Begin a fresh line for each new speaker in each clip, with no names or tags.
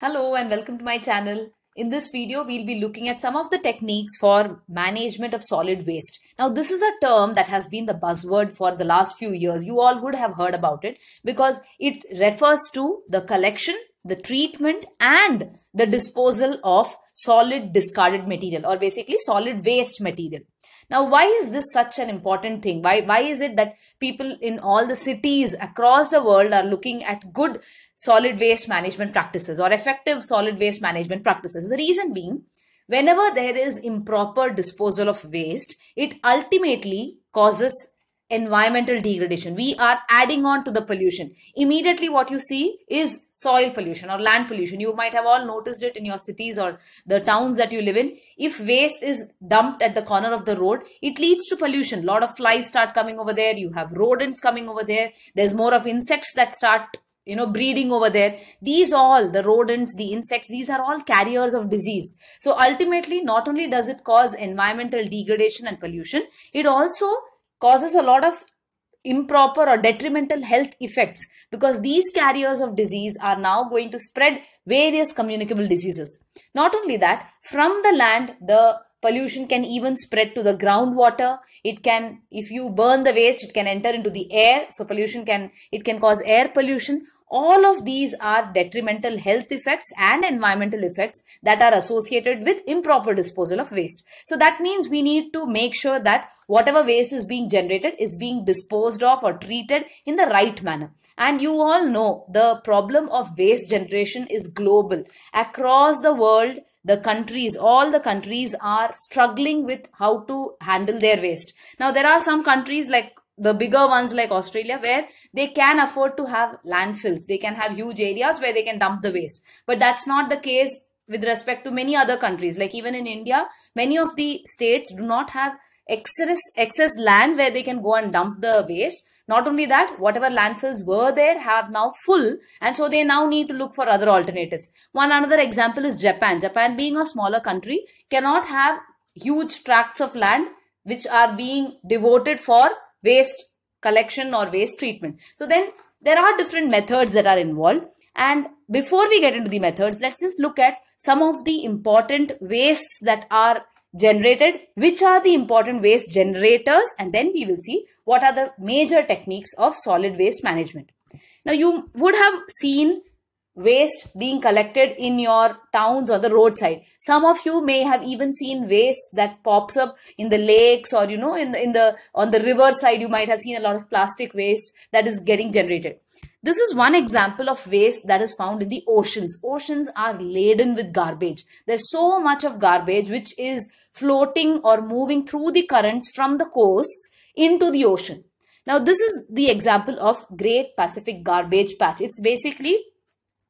Hello and welcome to my channel. In this video, we'll be looking at some of the techniques for management of solid waste. Now, this is a term that has been the buzzword for the last few years. You all would have heard about it because it refers to the collection, the treatment and the disposal of solid discarded material or basically solid waste material. Now, why is this such an important thing? Why, why is it that people in all the cities across the world are looking at good solid waste management practices or effective solid waste management practices? The reason being, whenever there is improper disposal of waste, it ultimately causes environmental degradation. We are adding on to the pollution. Immediately what you see is soil pollution or land pollution. You might have all noticed it in your cities or the towns that you live in. If waste is dumped at the corner of the road, it leads to pollution. A lot of flies start coming over there. You have rodents coming over there. There's more of insects that start you know breeding over there these all the rodents the insects these are all carriers of disease so ultimately not only does it cause environmental degradation and pollution it also causes a lot of improper or detrimental health effects because these carriers of disease are now going to spread various communicable diseases. Not only that, from the land, the pollution can even spread to the groundwater it can if you burn the waste it can enter into the air so pollution can it can cause air pollution all of these are detrimental health effects and environmental effects that are associated with improper disposal of waste. So that means we need to make sure that whatever waste is being generated is being disposed of or treated in the right manner. And you all know the problem of waste generation is global. Across the world, the countries, all the countries are struggling with how to handle their waste. Now, there are some countries like the bigger ones like Australia where they can afford to have landfills. They can have huge areas where they can dump the waste. But that's not the case with respect to many other countries. Like even in India, many of the states do not have excess, excess land where they can go and dump the waste. Not only that, whatever landfills were there have now full and so they now need to look for other alternatives. One another example is Japan. Japan being a smaller country cannot have huge tracts of land which are being devoted for waste collection or waste treatment. So then there are different methods that are involved. And before we get into the methods, let's just look at some of the important wastes that are generated, which are the important waste generators, and then we will see what are the major techniques of solid waste management. Now, you would have seen waste being collected in your towns or the roadside. Some of you may have even seen waste that pops up in the lakes or you know in the in the on the river side you might have seen a lot of plastic waste that is getting generated this is one example of waste that is found in the oceans oceans are laden with garbage there's so much of garbage which is floating or moving through the currents from the coasts into the ocean now this is the example of great pacific garbage patch it's basically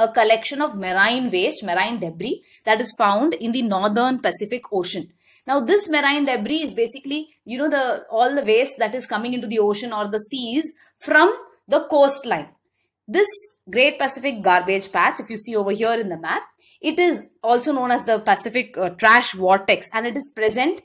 a collection of marine waste, marine debris that is found in the northern Pacific Ocean. Now, this marine debris is basically, you know, the all the waste that is coming into the ocean or the seas from the coastline. This Great Pacific Garbage Patch, if you see over here in the map, it is also known as the Pacific uh, Trash Vortex and it is present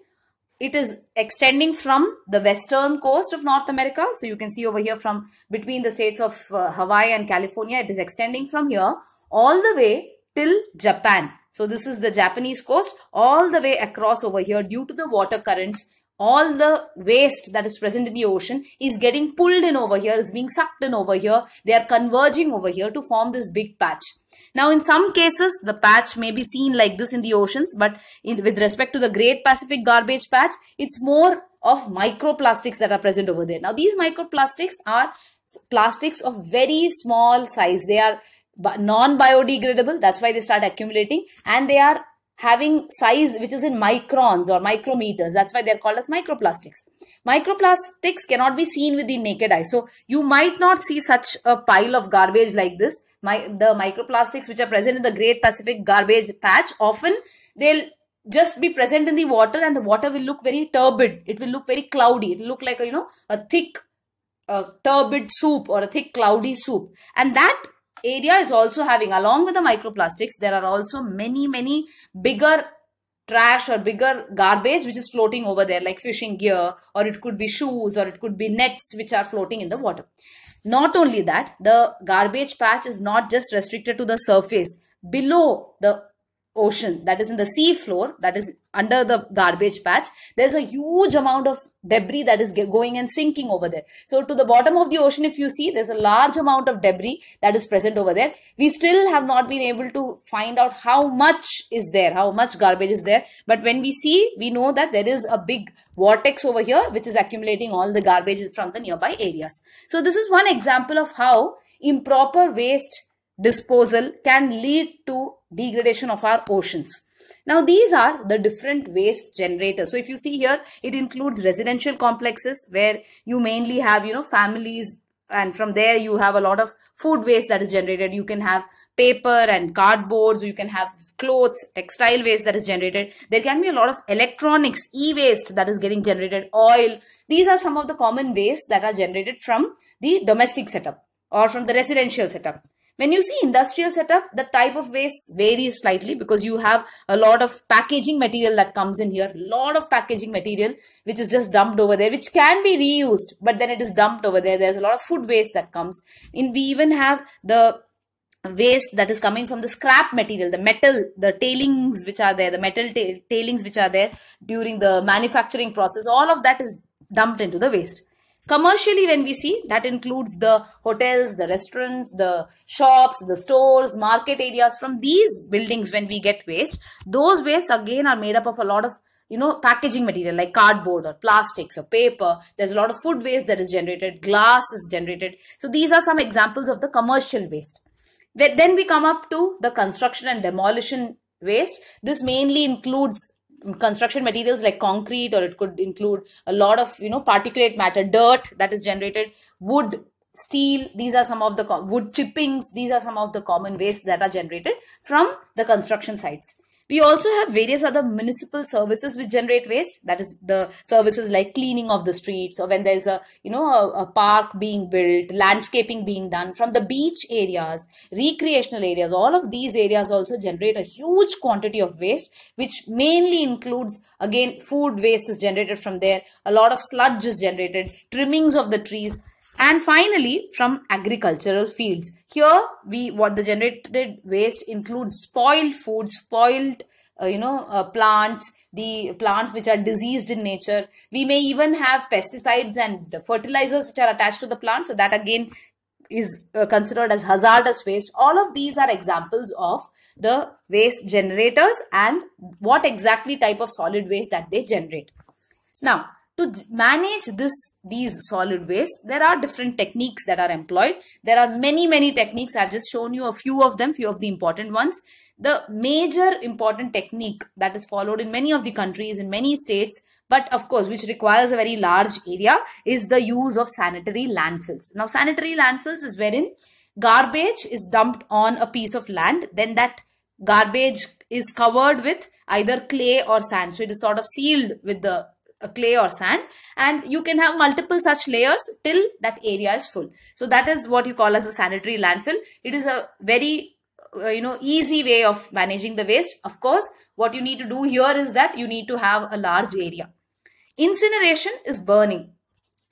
it is extending from the western coast of North America. So you can see over here from between the states of uh, Hawaii and California, it is extending from here all the way till Japan. So this is the Japanese coast all the way across over here due to the water currents. All the waste that is present in the ocean is getting pulled in over here, is being sucked in over here. They are converging over here to form this big patch. Now, in some cases, the patch may be seen like this in the oceans, but in, with respect to the Great Pacific Garbage Patch, it's more of microplastics that are present over there. Now, these microplastics are plastics of very small size. They are non-biodegradable. That's why they start accumulating and they are having size which is in microns or micrometers. That's why they're called as microplastics. Microplastics cannot be seen with the naked eye. So you might not see such a pile of garbage like this. My, the microplastics which are present in the Great Pacific Garbage Patch, often they'll just be present in the water and the water will look very turbid. It will look very cloudy. It will look like, a, you know, a thick a turbid soup or a thick cloudy soup. And that area is also having along with the microplastics there are also many many bigger trash or bigger garbage which is floating over there like fishing gear or it could be shoes or it could be nets which are floating in the water. Not only that the garbage patch is not just restricted to the surface. Below the ocean that is in the sea floor that is under the garbage patch there's a huge amount of debris that is going and sinking over there. So to the bottom of the ocean if you see there's a large amount of debris that is present over there. We still have not been able to find out how much is there how much garbage is there. But when we see we know that there is a big vortex over here which is accumulating all the garbage from the nearby areas. So this is one example of how improper waste disposal can lead to degradation of our oceans. Now, these are the different waste generators. So, if you see here, it includes residential complexes where you mainly have, you know, families and from there you have a lot of food waste that is generated. You can have paper and cardboards, you can have clothes, textile waste that is generated. There can be a lot of electronics, e-waste that is getting generated, oil. These are some of the common waste that are generated from the domestic setup or from the residential setup. When you see industrial setup, the type of waste varies slightly because you have a lot of packaging material that comes in here, A lot of packaging material which is just dumped over there, which can be reused, but then it is dumped over there. There's a lot of food waste that comes in. We even have the waste that is coming from the scrap material, the metal, the tailings which are there, the metal tailings which are there during the manufacturing process, all of that is dumped into the waste. Commercially, when we see, that includes the hotels, the restaurants, the shops, the stores, market areas. From these buildings, when we get waste, those wastes again are made up of a lot of you know packaging material like cardboard or plastics or paper. There's a lot of food waste that is generated glass is generated. So these are some examples of the commercial waste. Then we come up to the construction and demolition waste. This mainly includes construction materials like concrete or it could include a lot of you know particulate matter dirt that is generated wood steel these are some of the wood chippings these are some of the common waste that are generated from the construction sites we also have various other municipal services which generate waste. That is the services like cleaning of the streets or when there's a, you know, a, a, park being built, landscaping being done from the beach areas, recreational areas. All of these areas also generate a huge quantity of waste, which mainly includes, again, food waste is generated from there. A lot of sludge is generated, trimmings of the trees and finally from agricultural fields. Here we what the generated waste includes spoiled food spoiled uh, you know uh, plants the plants which are diseased in nature. We may even have pesticides and fertilizers which are attached to the plant. So that again is uh, considered as hazardous waste. All of these are examples of the waste generators and what exactly type of solid waste that they generate. Now to manage this these solid waste there are different techniques that are employed. There are many many techniques. I've just shown you a few of them few of the important ones. The major important technique that is followed in many of the countries in many states but of course which requires a very large area is the use of sanitary landfills. Now sanitary landfills is wherein garbage is dumped on a piece of land. Then that garbage is covered with either clay or sand. So it is sort of sealed with the clay or sand and you can have multiple such layers till that area is full. So that is what you call as a sanitary landfill. It is a very uh, you know easy way of managing the waste. Of course what you need to do here is that you need to have a large area. Incineration is burning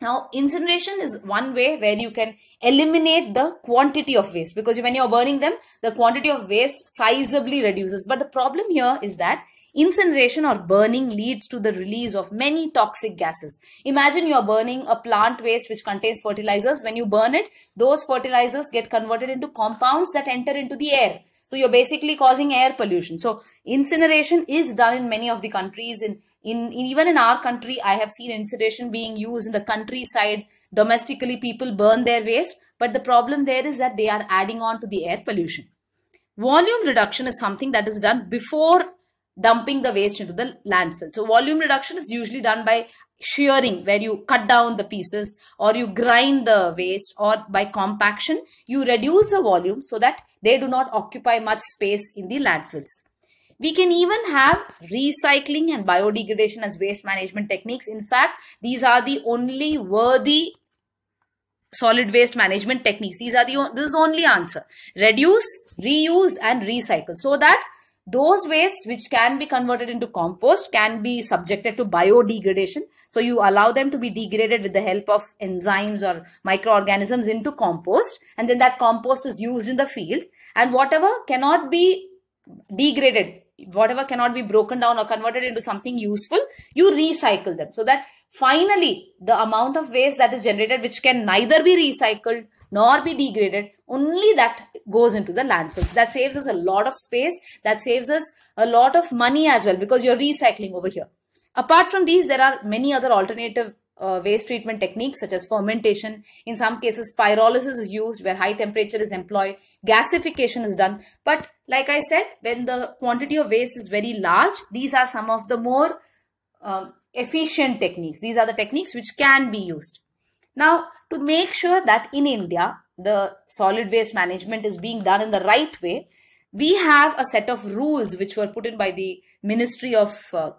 now, incineration is one way where you can eliminate the quantity of waste because when you're burning them, the quantity of waste sizably reduces. But the problem here is that incineration or burning leads to the release of many toxic gases. Imagine you're burning a plant waste which contains fertilizers. When you burn it, those fertilizers get converted into compounds that enter into the air. So you're basically causing air pollution. So incineration is done in many of the countries. In, in, in even in our country, I have seen incineration being used in the countryside. Domestically, people burn their waste. But the problem there is that they are adding on to the air pollution. Volume reduction is something that is done before dumping the waste into the landfill. So volume reduction is usually done by shearing where you cut down the pieces or you grind the waste or by compaction you reduce the volume so that they do not occupy much space in the landfills. We can even have recycling and biodegradation as waste management techniques. In fact, these are the only worthy solid waste management techniques. These are the this is the only answer. Reduce, reuse and recycle so that those wastes which can be converted into compost can be subjected to biodegradation. So you allow them to be degraded with the help of enzymes or microorganisms into compost and then that compost is used in the field and whatever cannot be degraded. Whatever cannot be broken down or converted into something useful you recycle them. So that finally the amount of waste that is generated which can neither be recycled nor be degraded only that goes into the landfills. That saves us a lot of space. That saves us a lot of money as well because you're recycling over here. Apart from these there are many other alternative uh, waste treatment techniques such as fermentation. In some cases, pyrolysis is used where high temperature is employed. Gasification is done. But like I said, when the quantity of waste is very large, these are some of the more um, efficient techniques. These are the techniques which can be used. Now, to make sure that in India, the solid waste management is being done in the right way, we have a set of rules which were put in by the Ministry of uh,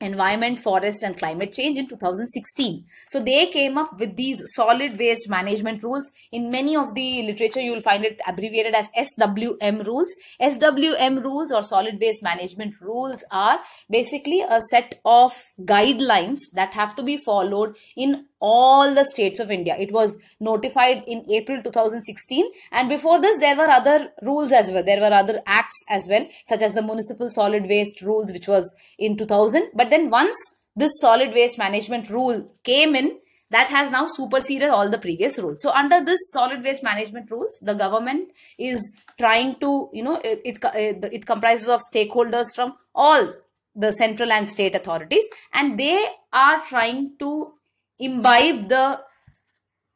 environment forest and climate change in 2016 so they came up with these solid waste management rules. In many of the literature you will find it abbreviated as swm rules. Swm rules or solid waste management rules are basically a set of guidelines that have to be followed in all the states of India. It was notified in April 2016 and before this there were other rules as well. There were other acts as well such as the municipal solid waste rules which was in 2000. But then once this solid waste management rule came in that has now superseded all the previous rules. So under this solid waste management rules, the government is trying to, you know, it, it, uh, it comprises of stakeholders from all the central and state authorities and they are trying to imbibe the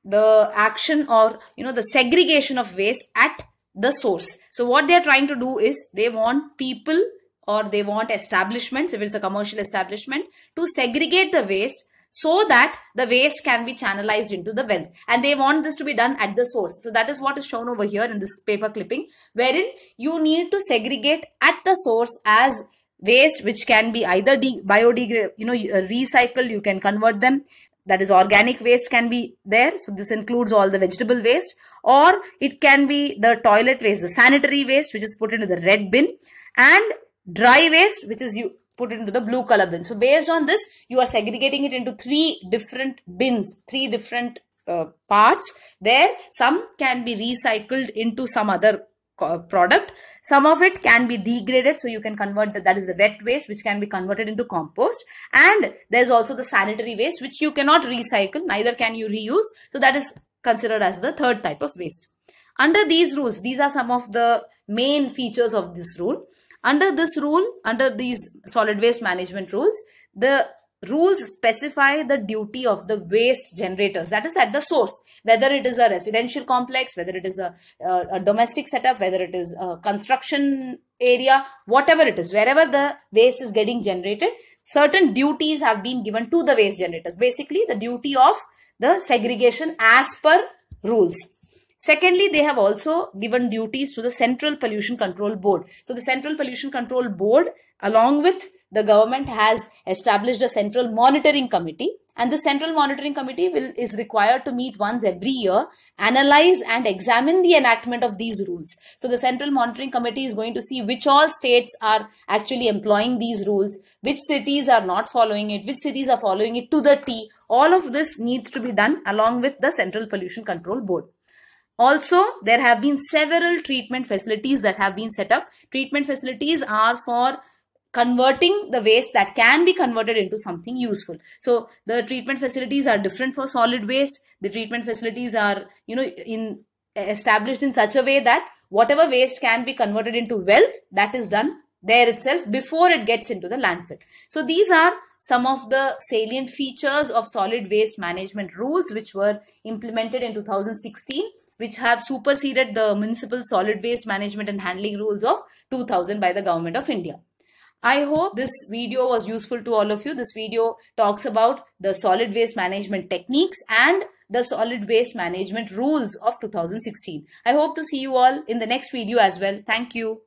the action or you know the segregation of waste at the source. So what they are trying to do is they want people or they want establishments if it's a commercial establishment to segregate the waste so that the waste can be channelized into the wealth. And they want this to be done at the source. So that is what is shown over here in this paper clipping wherein you need to segregate at the source as waste which can be either biodegradable you know uh, recycled you can convert them that is organic waste can be there. So this includes all the vegetable waste or it can be the toilet waste the sanitary waste which is put into the red bin and dry waste which is you put into the blue color bin. So based on this you are segregating it into three different bins three different uh, parts where some can be recycled into some other product. Some of it can be degraded so you can convert that that is the wet waste which can be converted into compost. And there's also the sanitary waste which you cannot recycle neither can you reuse. So that is considered as the third type of waste. Under these rules these are some of the main features of this rule. Under this rule under these solid waste management rules the rules specify the duty of the waste generators. That is at the source. Whether it is a residential complex whether it is a, a, a, domestic setup whether it is a construction area whatever it is wherever the waste is getting generated certain duties have been given to the waste generators. Basically the duty of the segregation as per rules. Secondly, they have also given duties to the Central Pollution Control Board. So the Central Pollution Control Board, along with the government has established a central monitoring committee and the central monitoring committee will is required to meet once every year analyze and examine the enactment of these rules. So the central monitoring committee is going to see which all states are actually employing these rules which cities are not following it which cities are following it to the t. All of this needs to be done along with the central pollution control board. Also, there have been several treatment facilities that have been set up. Treatment facilities are for converting the waste that can be converted into something useful. So the treatment facilities are different for solid waste. The treatment facilities are you know in established in such a way that whatever waste can be converted into wealth that is done there itself before it gets into the landfill. So these are some of the salient features of solid waste management rules which were implemented in 2016 which have superseded the municipal solid waste management and handling rules of 2000 by the government of india I hope this video was useful to all of you. This video talks about the solid waste management techniques and the solid waste management rules of 2016. I hope to see you all in the next video as well. Thank you.